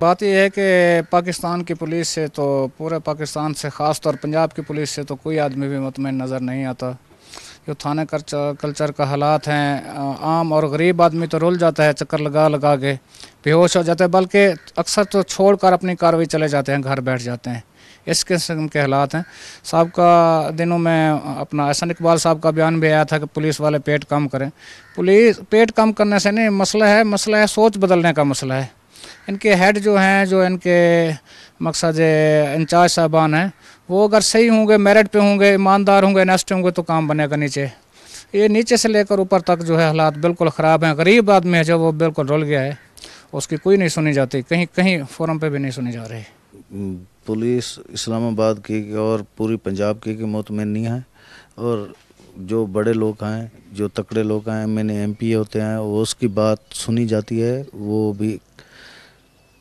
بات یہ ہے کہ پاکستان کی پولیس سے تو پورے پاکستان سے، خاص طور پنجاب کی پولیس سے تو کوئی آدمی بھی مطمئن نظر نہیں آتا۔ جو تھانے کلچر کا حالات ہیں، عام اور غریب آدمی تو رول جاتا ہے، چکر لگا لگا کے، بے ہوش ہو جاتا ہے، بلکہ اکثر تو چھوڑ کر اپنی کاروائی چلے جاتے ہیں، گھر بیٹھ جاتے ہیں۔ اس قسم کے حالات ہیں۔ صاحب کا دنوں میں اپنا احسن اقبال صاحب کا بیان بھی آیا تھا کہ پولیس والے پیٹ کم کریں۔ پولیس پیٹ کم کرنے سے نہیں، مسئلہ ہے مسئلہ ہے سوچ بدلنے کا مسئلہ ہے۔ ان کے ہیڈ جو ہیں، جو ان کے مقصد انچارج صاحبان ہیں، وہ اگر صحیح ہوں گے میرٹ پہ ہوں گے، ایماندار ہوں گے نیسٹ ہوں گے، تو کام بنے گا نیچے۔ یہ نیچے سے لے کر اوپر تک جو ہے حالات بالکل خراب ہیں۔ غریب آدمی ہے جو وہ بالکل رول گیا ہے۔ اس کی کوئی نہیں سنی جاتی، کہیں کہیں فورم پہ بھی نہیں سنی جا رہی۔ پولیس اسلام آباد کی اور پوری پنجاب کی مطمئن نہیں ہے۔ اور جو بڑے لوگ ہیں جو تکڑے لوگ ہیں میں نے ایم پی ہوتے ہیں، وہ اس کی بات سنی جاتی ہے، وہ بھی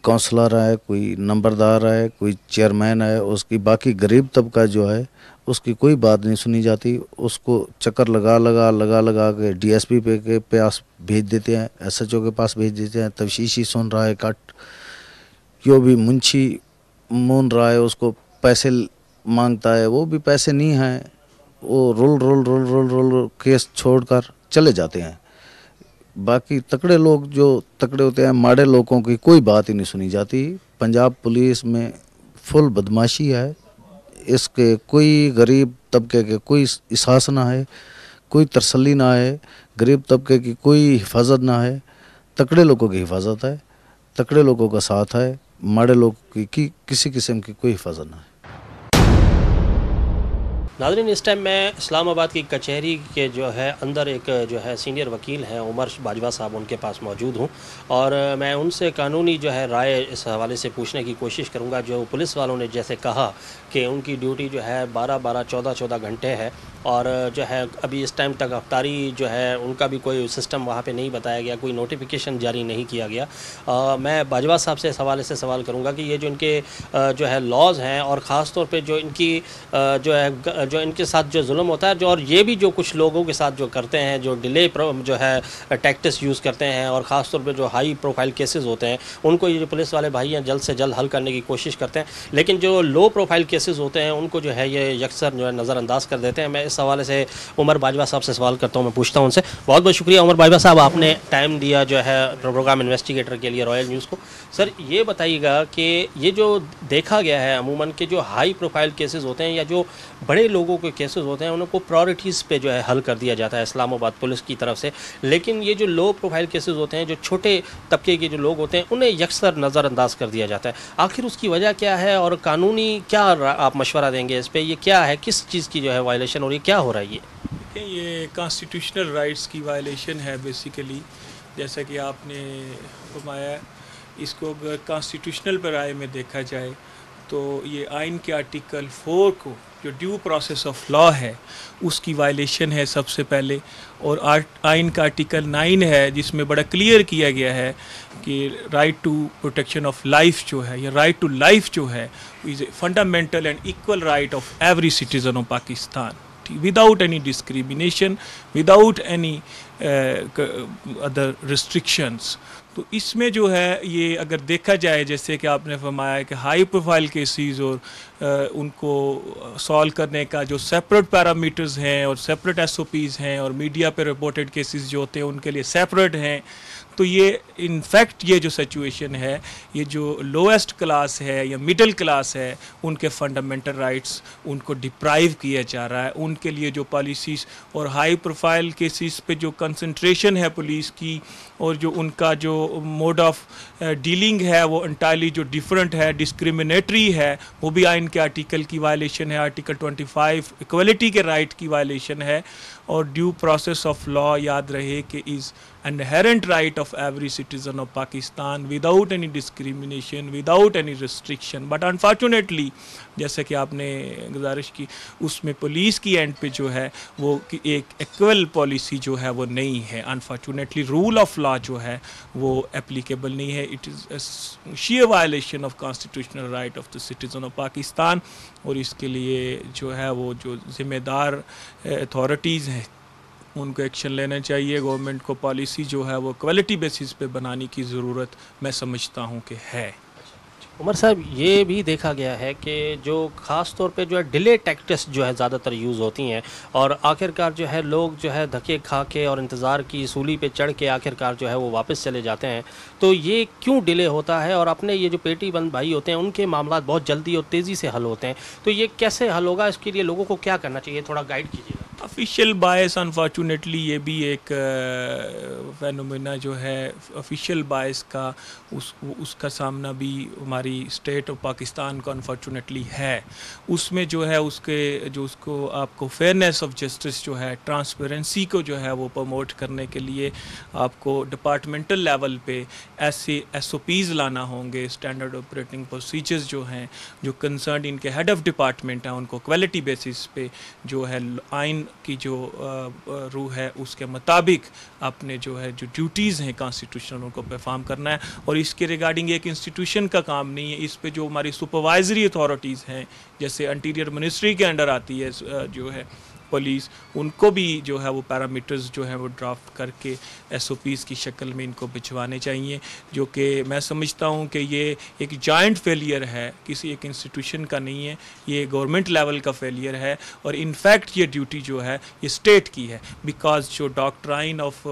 کونسلر ہے کوئی نمبردار ہے کوئی چیئرمین ہے اس کی باقی غریب طبقہ جو ہے، اس کی کوئی بات نہیں سنی جاتی۔ اس کو چکر لگا لگا لگا لگا کے ڈی ایس پی پہ کے پاس بھیج دیتے ہیں، ایس ایچ او کے پاس بھیج دیتے ہیں، تفشیشی سن رہا ہے، کٹ جو بھی منشی مون رہا ہے، اس کو پیسے مانگتا ہے، وہ بھی پیسے نہیں ہیں۔ وہ رول رول رول رول رول کیس چھوڑ کر چلے جاتے ہیں۔ باقی تکڑے لوگ جو تکڑے ہوتے ہیں، ماڑے لوگوں کی کوئی بات ہی نہیں سنی جاتی۔ پنجاب پولیس میں فل بدماشی ہے۔ اس کے کوئی غریب طبقے کے کوئی احساس نہ ہے، کوئی ترسلی نہ ہے۔ غریب طبقے کی کوئی حفاظت نہ ہے۔ تکڑے لوگوں کی حفاظت ہے، تکڑے لوگوں کا ساتھ ہے۔ ماڑے لوگوں کی کسی قسم کی کوئی حفاظت نہ ہے۔ ناظرین، اس ٹائم میں اسلام آباد کی کچہری کے جو ہے، اندر ایک جو ہے سینئر وکیل ہیں، عمر باجوہ صاحب، ان کے پاس موجود ہوں۔ اور میں ان سے قانونی جو ہے رائے اس حوالے سے پوچھنے کی کوشش کروں گا۔ جو پولیس والوں نے جیسے کہا کہ ان کی ڈیوٹی جو ہے بارہ بارہ چودہ چودہ گھنٹے ہے۔ اور جو ہے، ابھی اس ٹائم تک افطاری جو ہے، ان کا بھی کوئی سسٹم وہاں پہ نہیں بتایا گیا، کوئی نوٹیفیکیشن جاری نہیں کیا گیا۔ میں باجوہ صاحب سے اس حوالے سے سوال کروں گا کہ یہ جو ان کے جو ہے لاز ہیں اور خاص طور پہ جو ان کی جو ہے جو ان کے ساتھ جو ظلم ہوتا ہے، جو اور یہ بھی جو کچھ لوگوں کے ساتھ جو کرتے ہیں، جو ڈیلے جو ہے ٹیکٹس یوز کرتے ہیں اور خاص طور پہ جو ہائی پروفائل کیسز ہوتے ہیں، ان کو یہ جو پولیس والے بھائی ہیں جلد سے جلد حل کرنے کی کوشش کرتے ہیں۔ لیکن جو لو پروفائل کیسز ہوتے ہیں، ان کو جو ہے یہ یکسر جو ہے نظر انداز کر دیتے ہیں۔ میں اس حوالے سے عمر باجوہ صاحب سے سوال کرتا ہوں، میں پوچھتا ہوں ان سے۔ بہت بہت شکریہ عمر باجوہ صاحب، آپ نے ٹائم دیا جو ہے پروگرام انویسٹیگیٹر کے لیے رائل نیوز کو۔ سر یہ بتائیے گا کہ یہ جو دیکھا گیا ہے عموماً کہ جو ہائی پروفائل کیسز ہوتے ہیں یا جو بڑے لوگ لوگوں کے کیسز ہوتے ہیں ان کو پرائرٹیز پہ جو ہے حل کر دیا جاتا ہے، اسلام آباد پولیس کی طرف سے۔ لیکن یہ جو لو پروفائل کیسز ہوتے ہیں، جو چھوٹے طبقے کے جو لوگ ہوتے ہیں، انہیں یکسر نظر انداز کر دیا جاتا ہے۔ آخر اس کی وجہ کیا ہے اور قانونی کیا آپ مشورہ دیں گے اس پہ؟ یہ کیا ہے؟ کس چیز کی جو ہے وائلیشن ہو رہی ہے؟ کیا ہو رہا ہے یہ؟ یہ کانسٹیٹیوشنل رائٹس کی وائلیشن ہے بیسیکلی جیسا کہ آپ نے فرمایا، اس کو اگر کانسٹیٹیوشنل پر رائے میں دیکھا جائے تو یہ آئین کے آرٹیکل فور کو جو ڈیو پروسیس آف لا ہے، اس کی وائلیشن ہے سب سے پہلے۔ اور آئین کا آرٹیکل نائن ہے، جس میں بڑا کلیئر کیا گیا ہے کہ right to protection of life جو ہے، یا رائٹ ٹو لائف جو ہے is a fundamental and equal right of every citizen of Pakistan without any discrimination without any other restrictions تو اس میں جو ہے یہ اگر دیکھا جائے، جیسے کہ آپ نے فرمایا کہ ہائی پروفائل کیسز اور ان کو سالو کرنے کا جو سیپریٹ پیرامیٹرز ہیں اور سیپریٹ ایس او پیز ہیں اور میڈیا پہ رپورٹڈ کیسز جو ہوتے ہیں، ان کے لیے سیپریٹ ہیں۔ تو یہ ان فیکٹ یہ جو سچویشن ہے، یہ جو لویسٹ کلاس ہے یا مڈل کلاس ہے، ان کے فنڈامنٹل رائٹس ان کو ڈپرائیو کیا جا رہا ہے۔ ان کے لیے جو پالیسیز اور ہائی پروفائل کیسز پہ جو کنسنٹریشن ہے پولیس کی اور جو ان کا جو موڈ آف ڈیلنگ ہے وہ انٹائرلی جو ڈیفرنٹ ہے ڈسکریمنیٹری ہے، وہ بھی آئین کے آرٹیکل کی وائلیشن ہے آرٹیکل ٹوئنٹی فائیو ایکولیٹی کے رائٹ کی وائلیشن ہے اور ڈیو پروسیس آف لا یاد رہے کہ is inherent right of every citizen of Pakistan without any discrimination without any restriction but unfortunately جیسے کہ آپ نے گزارش کی، اس میں پولیس کی اینڈ پہ جو ہے وہ ایک ایکول پالیسی جو ہے وہ نہیں ہے. انفارچونیٹلی رول آف لا جو ہے وہ اپلیکیبل نہیں ہے. It is sheer violation of constitutional right of the citizen of Pakistan اور اس کے لیے جو ہے وہ جو ذمہ دار اتھارٹیز ہیں، ان کو ایکشن لینا چاہیے. گورنمنٹ کو پالیسی جو ہے وہ کوالٹی بیسس پہ بنانے کی ضرورت میں سمجھتا ہوں کہ ہے. عمر صاحب، یہ بھی دیکھا گیا ہے کہ جو خاص طور پہ جو ہے ڈیلے ٹیکٹس جو ہے زیادہ تر یوز ہوتی ہیں اور آخرکار جو ہے لوگ جو ہے دھکے کھا کے اور انتظار کی سولی پہ چڑھ کے آخرکار جو ہے وہ واپس چلے جاتے ہیں۔ تو یہ کیوں ڈیلے ہوتا ہے اور اپنے یہ جو پیٹی بند بھائی ہوتے ہیں، ان کے معاملات بہت جلدی اور تیزی سے حل ہوتے ہیں۔ تو یہ کیسے حل ہوگا؟ اس کے لیے لوگوں کو کیا کرنا چاہیے؟ تھوڑا گائیڈ کیجیے۔ گا افیشیل باعث انفارچونیٹلی یہ بھی ایک فینومینا جو ہے افیشیل باعث کا، اس اس کا سامنا بھی ہماری اسٹیٹ آف پاکستان کو انفارچونیٹلی ہے۔ اس میں جو ہے، اس کے، جو اس کو آپ کو فیئرنیس آف جسٹس جو ہے ٹرانسپیرنسی کو جو ہے، وہ پروموٹ کرنے کے لیے آپ کو ڈپارٹمنٹل لیول پہ ایسے ایس او پیز لانا ہوں گے۔ اسٹینڈرڈ آپریٹنگ پروسیجرز جو ہیں، جو کنسرن ان کے ہیڈ آف ڈپارٹمنٹ ہیں، ان کو کوالٹی بیسس پہ جو ہے، آئین کی جو روح ہے، اس کے مطابق اپنے جو ہے، جو ڈیوٹیز ہیں کانسٹیٹیوشنل ان کو پرفارم کرنا ہے اور اس کے ریگارڈنگ ایک انسٹیٹیوشن کا کام نہیں ہے، اس پہ جو ہماری سپروائزری اتھارٹیز ہیں، جیسے انٹیریئر منسٹری کے انڈر آتی ہے جو ہے پولیس ان کو بھی جو ہے وہ پیرامیٹرز جو ہیں وہ ڈرافٹ کر کے ایس او پیز کی شکل میں ان کو بھجوانے چاہیے، جو کہ میں سمجھتا ہوں کہ یہ ایک جوائنٹ فیلئر ہے، کسی ایک انسٹیٹیوشن کا نہیں ہے، یہ گورنمنٹ لیول کا فیلئر ہے، اور انفیکٹ یہ ڈیوٹی جو ہے یہ اسٹیٹ کی ہے بیکاز جو doctrine of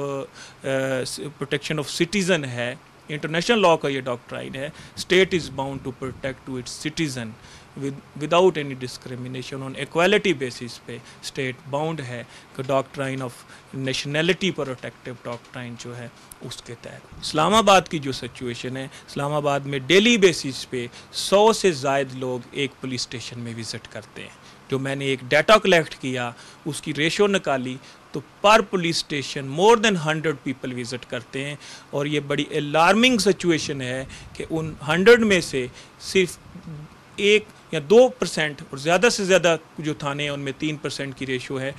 protection of citizen ہے انٹرنیشنل لا کا یہ ڈاکٹرائن ہے state is bound to protect to its citizen without any discrimination on equality basis پہ اسٹیٹ باؤنڈ ہے کہ doctrine of nationality protective doctrine جو ہے اس کے تحت اسلام آباد کی جو سچویشن ہے اسلام آباد میں ڈیلی بیسس پہ سو سے زائد لوگ ایک پولیس اسٹیشن میں وزٹ کرتے ہیں جو میں نے ایک ڈیٹا کلیکٹ کیا، اس کی ریشو نکالی، تو per police station more than hundred people visit کرتے ہیں۔ اور یہ بڑی الارمنگ سچویشن ہے کہ ان ہنڈریڈ میں سے صرف ایک یا دو پرسینٹ اور زیادہ سے زیادہ جو تھانے ہیں، ان میں تین پرسینٹ کی ریشو ہے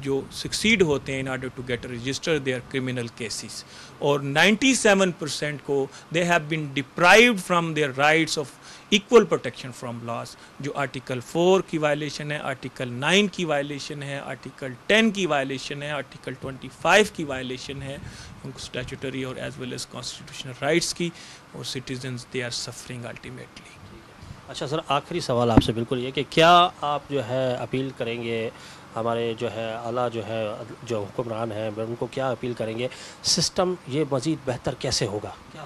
جو سکسیڈ ہوتے ہیں in order to get register their criminal cases اور نائنٹی سیون پرسینٹ کو they have been deprived from their rights of equal protection from laws جو آرٹیکل فور کی وائلیشن ہے آرٹیکل نائن کی وائلیشن ہے آرٹیکل ٹین کی violation ہے article twenty five کی وائلیشن ہے ان کو اسٹیچوٹری اور as well as constitutional rights کی اور citizens they are suffering ultimately اچھا سر آخری سوال آپ سے بالکل یہ کہ کیا آپ جو ہے اپیل کریں گے ہمارے جو ہے اعلیٰ جو ہے جو حکمران ہیں ان کو کیا اپیل کریں گے؟ سسٹم یہ مزید بہتر کیسے ہوگا؟ کیا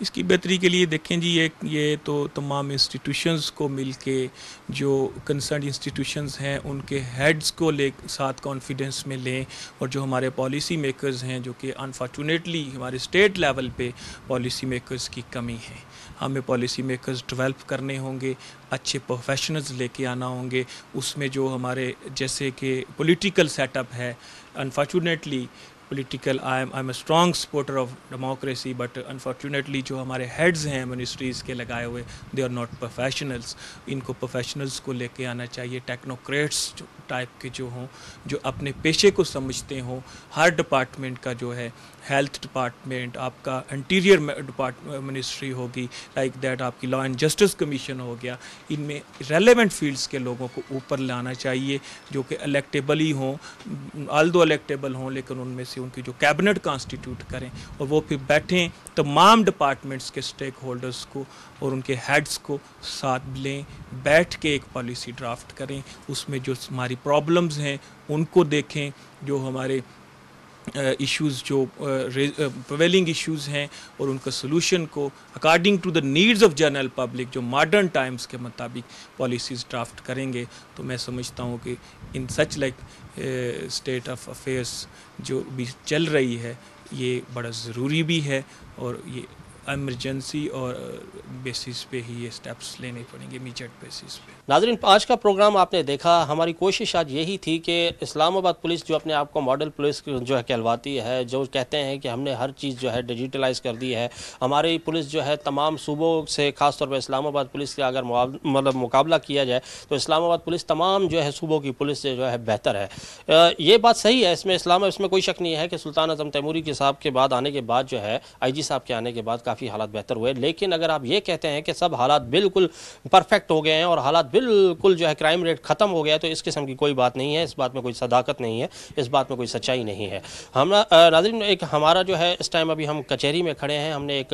اس کی بہتری کے لیے دیکھیں جی یہ یہ تو تمام انسٹیٹیوشنز کو مل کے جو کنسرنڈ انسٹیٹیوشنز ہیں، ان کے ہیڈز کو لے ساتھ کانفیڈنس میں لیں اور جو ہمارے پالیسی میکرز ہیں، جو کہ انفارچونیٹلی ہمارے اسٹیٹ لیول پہ پالیسی میکرز کی کمی ہے۔ ہمیں پالیسی میکرز ڈیولپ کرنے ہوں گے، اچھے پروفیشنلز لے کے آنا ہوں گے۔ اس میں جو ہمارے جیسے کہ پولیٹیکل سیٹ اپ ہے unfortunately political I am I am a strong supporter of democracy but unfortunately جو ہمارے ہیڈز ہیں منسٹریز کے لگائے ہوئے دے آر ناٹ پروفیشنلس ان کو پروفیشنلس کو لے کے آنا چاہیے ٹیکنوکریٹس ٹائپ کے جو ہوں، جو اپنے پیشے کو سمجھتے ہوں، ہر ڈپارٹمنٹ کا جو ہے ہیلتھ ڈپارٹمنٹ آپ کا انٹیریئر منسٹری ہوگی لائک دیٹ آپ کی لا اینڈ جسٹس کمیشن ہو گیا. ان میں ریلیونٹ فیلڈس کے لوگوں کو اوپر لانا چاہیے جو کہ الیکٹیبل ہی ہوں آل دو الیکٹیبل ہوں، لیکن ان میں سے ان کی جو کیبنٹ کانسٹیٹیوٹ کریں اور وہ پھر بیٹھیں تمام ڈپارٹمنٹس کے اسٹیک ہولڈرس کو اور ان کے ہیڈس کو ساتھ لیں، بیٹھ کے ایک پالیسی ڈرافٹ کریں۔ اس میں جو ہماری پرابلمز ہیں، ان کو دیکھیں، جو ہمارے ایشوز جو پرویلنگ ایشوز ہیں اور ان کا سلوشن کو according to the needs of general public جو ماڈرن ٹائمز کے مطابق پالیسیز ڈرافٹ کریں گے، تو میں سمجھتا ہوں کہ in such like state of affairs جو بھی چل رہی ہے، یہ بڑا ضروری بھی ہے اور یہ ایمرجنسی اور uh, بیسس پہ ہی یہ سٹیپس لینے پڑیں گے امیجیٹ بیسس پہ۔ ناظرین، آج کا پروگرام آپ نے دیکھا، ہماری کوشش آج یہی تھی کہ اسلام آباد پولیس جو اپنے آپ کو ماڈل پولیس جو ہے کہلواتی ہے، جو کہتے ہیں کہ ہم نے ہر چیز جو ہے ڈیجیٹلائز کر دی ہے۔ ہماری پولیس جو ہے تمام صوبوں سے خاص طور پہ اسلام آباد پولیس کے اگر مطلب مقابلہ کیا جائے، تو اسلام آباد پولیس تمام جو ہے صوبوں کی پولیس سے جو ہے بہتر ہے۔ uh، یہ بات صحیح ہے، اس میں اسلام، اس میں کوئی شک نہیں ہے کہ سلطان اعظم تیموری کے صاحب کے بعد آنے کے بعد جو ہے، آئی جی صاحب کے آنے کے بعد کافی کافی حالات بہتر ہوئے، لیکن اگر آپ یہ کہتے ہیں کہ سب حالات بالکل پرفیکٹ ہو گئے ہیں اور حالات بالکل جو ہے کرائم ریٹ ختم ہو گیا تو اس قسم کی کوئی بات نہیں ہے، اس بات میں کوئی صداقت نہیں ہے، اس بات میں کوئی سچائی نہیں ہے۔ ہم ناظرین، ایک ہمارا جو ہے، اس ٹائم ابھی ہم کچہری میں کھڑے ہیں، ہم نے ایک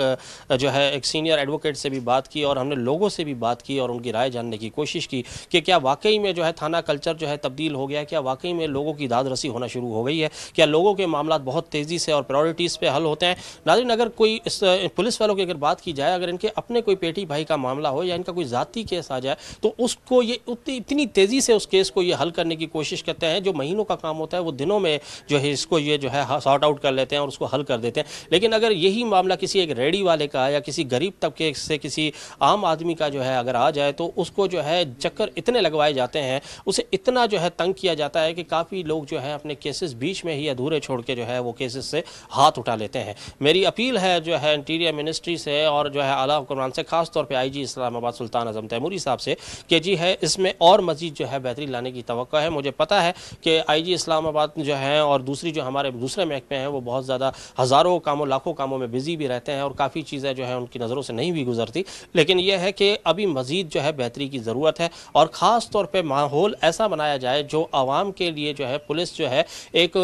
جو ہے، ایک سینئر ایڈوکیٹ سے بھی بات کی اور ہم نے لوگوں سے بھی بات کی اور ان کی رائے جاننے کی کوشش کی کہ کیا واقعی میں جو ہے تھانہ کلچر جو ہے تبدیل ہو گیا کیا واقعی میں لوگوں کی داد رسی ہونا شروع ہو گئی ہے، کیا لوگوں کے معاملات بہت تیزی سے اور پرائورٹیز پہ حل ہوتے ہیں۔ ناظرین، اگر کوئی اس پولیس والوں کی اگر بات کی جائے، اگر ان کے اپنے کوئی پیٹی بھائی کا معاملہ ہو یا ان کا کوئی ذاتی کیس آ جائے، تو اس کو یہ اتنی تیزی سے اس کیس کو یہ حل کرنے کی کوشش کرتے ہیں، جو مہینوں کا کام ہوتا ہے، وہ دنوں میں جو ہے اس کو یہ جو ہے سارٹ آؤٹ کر لیتے ہیں اور اس کو حل کر دیتے ہیں۔ لیکن اگر یہی معاملہ کسی ایک ریڈی والے کا یا کسی غریب طبقے سے کسی عام آدمی کا جو ہے اگر آ جائے، تو اس کو جو ہے چکر اتنے لگوائے جاتے ہیں، اسے اتنا جو ہے تنگ کیا جاتا ہے کہ کافی لوگ جو ہے اپنے کیسز بیچ میں ہی ادھورے چھوڑ کے جو ہے وہ کیسز سے ہاتھ اٹھا لیتے ہیں۔ میری اپیل ہے جو ہے انٹیریئر منسٹری سے اور جو ہے اعلیٰ حکمران سے، خاص طور پہ آئی جی اسلام آباد سلطان اعظم تیموری صاحب سے، کہ جی ہے، اس میں اور مزید جو ہے بہتری لانے کی توقع ہے۔ مجھے پتا ہے کہ آئی جی اسلام آباد جو ہے اور دوسری جو ہمارے دوسرے محکمے ہیں، وہ بہت زیادہ ہزاروں کاموں، لاکھوں کاموں میں بزی بھی رہتے ہیں اور کافی چیزیں جو ہیں ان کی نظروں سے نہیں بھی گزرتی۔ لیکن یہ ہے کہ ابھی مزید جو ہے بہتری کی ضرورت ہے اور خاص طور پہ ماحول ایسا بنایا جائے جو عوام کے لیے جو ہے پولیس جو ہے ایک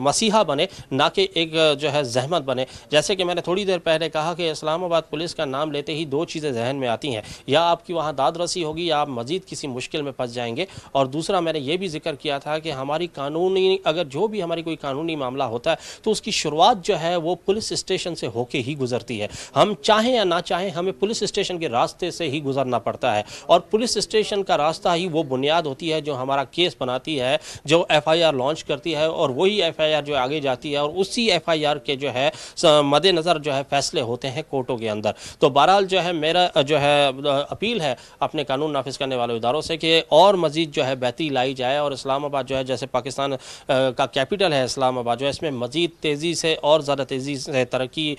مسیحا بنے، نہ کہ ایک جو ہے زحمت بنے۔ جیسے کہ میں نے تھوڑی دیر پہلے کہا کہ اسلام آباد پولیس کا نام لیتے ہی دو چیزیں ذہن میں آتی ہیں۔ یا آپ کی وہاں داد رسی ہوگی یا آپ مزید کسی مشکل میں پھنس جائیں گے۔ اور دوسرا، میں نے یہ بھی ذکر کیا تھا کہ ہماری قانونی، اگر جو بھی ہماری کوئی قانونی معاملہ ہوتا ہے، تو اس کی شروعات جو ہے وہ پولیس اسٹیشن سے ہو کے ہی گزرتی ہے۔ ہم چاہیں یا نہ چاہیں، ہمیں پولیس اسٹیشن کے راستے سے ہی گزرنا پڑتا ہے۔ اور پولیس اسٹیشن کا راستہ ہی وہ بنیاد ہوتی ہے جو ہمارا کیس بناتی ہے، جو ایف آئی آر لانچ کرتی ہے اور وہی ایف آئی آر جو آگے جاتی ہے اور اسی ایف آئی آر کے جو ہے مد نظر جو ہے، فیصلے ہوتے ہیں کورٹوں کے اندر۔ تو بہرحال جو ہے میرا، جو ہے، اپیل ہے اپنے قانون نافذ کرنے والے اداروں سے کہ اور مزید جو ہے بہتری لائی جائے اور اسلام آباد جو ہے، جیسے پاکستان کا کیپٹل ہے اسلام آباد، جو ہے، اس میں مزید تیزی سے اور زیادہ تیزی سے ترقی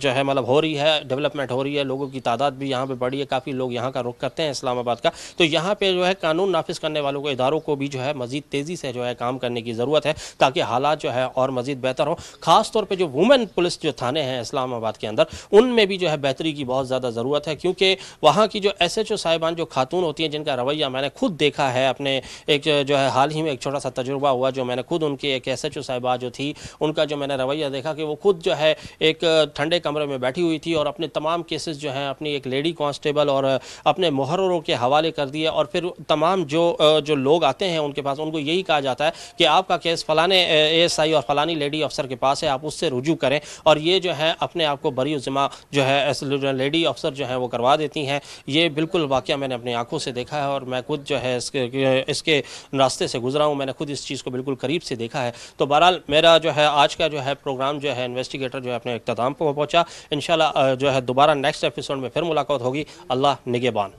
جو ہے مطلب ہو رہی ہے، ڈیولپمنٹ ہو رہی ہے، لوگوں کی تعداد بھی یہاں پہ بڑھی ہے، کافی لوگ یہاں کا رخ کرتے ہیں اسلام آباد کا۔ تو یہاں پہ جو ہے قانون نافذ کرنے والوں کو اداروں کو بھی جو ہے مزید تیزی سے جو ہے کام کرنے کی ضرورت ہے تاکہ حالات جو ہے اور مزید بہتر ہوں۔ خاص طور پہ جو وومن پولیس جو تھانے ہیں اسلام آباد کے اندر ان میں بھی جو ہے بہتری کی بہت زیادہ ضرورت ہے، کیونکہ وہاں کی جو ایس ایچ او صاحبان جو خاتون ہوتی ہیں، جن کا رویہ میں نے خود دیکھا ہے، اپنے ایک جو ہے حال ہی میں ایک چھوٹا سا تجربہ ہوا جو میں نے خود ان کی ایک ایس ایچ او صاحبہ جو تھی، ان کا جو میں نے رویہ دیکھا کہ وہ خود جو ہے ایک ٹھنڈے کمرے میں بیٹھی ہوئی تھی اور اپنے تمام کیسز جو ہیں، اپنی ایک لیڈی کانسٹیبل اور اپنے محرروں کے حوالے کر دیے اور پھر تمام جو جو لوگ آتے ہیں ان کے پاس، ان کو یہی کہا جاتا ہے کہ آپ کا کیس فلانے اے ایس آئی اور فلانی لیڈی افسر کے پاس ہے، آپ اس سے رجوع کریں اور یہ جو ہے اپنے آپ کو بری ہماری ذمہ جو ہے لیڈی افسر جو ہے وہ کروا دیتی ہیں۔ یہ بالکل واقعہ میں نے اپنی آنکھوں سے دیکھا ہے اور میں خود جو ہے اس کے اس کے راستے سے گزرا ہوں۔ میں نے خود اس چیز کو بالکل قریب سے دیکھا ہے۔ تو بہرحال میرا جو ہے، آج کا جو ہے پروگرام جو ہے، انویسٹیگیٹر جو ہے اپنے اختتام کو پہنچا۔ انشاءاللہ، جو ہے، دوبارہ نیکسٹ ایپیسوڈ میں پھر ملاقات ہوگی۔ اللہ نگہبان۔